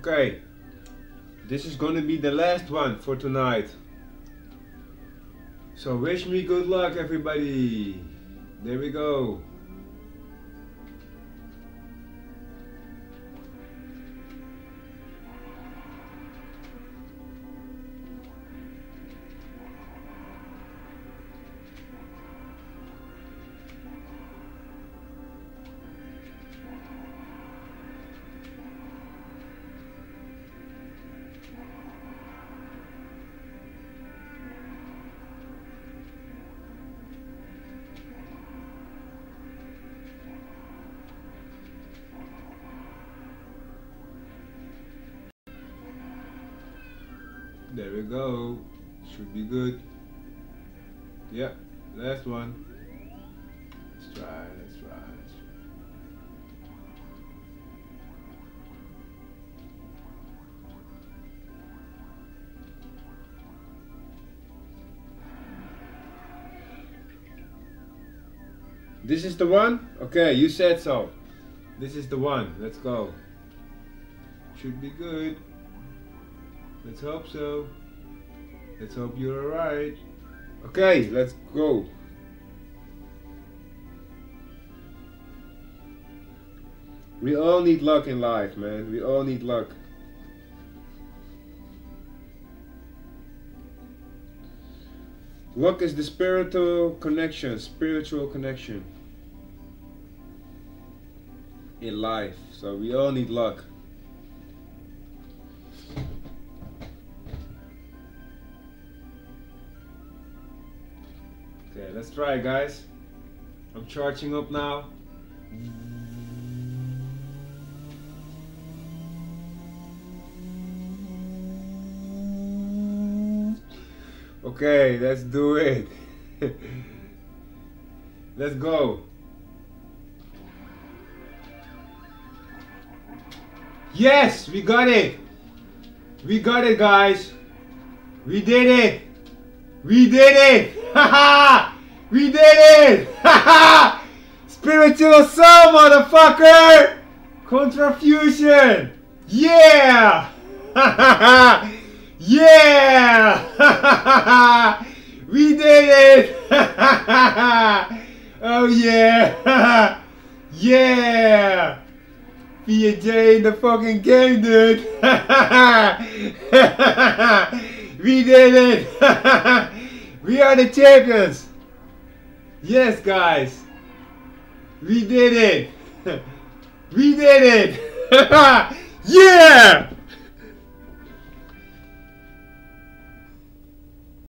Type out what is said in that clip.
Okay, this is gonna be the last one for tonight. So wish me good luck everybody. There we go. There we go. Should be good. Yep, last one. Let's try, let's try, let's try. This is the one? Okay, you said so. This is the one. Let's go. Should be good. Let's hope so. Let's hope you're alright. Okay, let's go. We all need luck in life, man. We all need luck. Luck is the spiritual connection, spiritual connection in life. So we all need luck. Okay, let's try it, guys. I'm charging up now. Okay, let's do it. let's go. Yes, we got it. We got it, guys. We did it. We did it. Haha. we did it. Haha. Spiritual soul, motherfucker. Contrafusion. Yeah. yeah. we did it. oh yeah. yeah. J in the fucking game, dude. we did it. We are the champions. Yes, guys. We did it. we did it. yeah.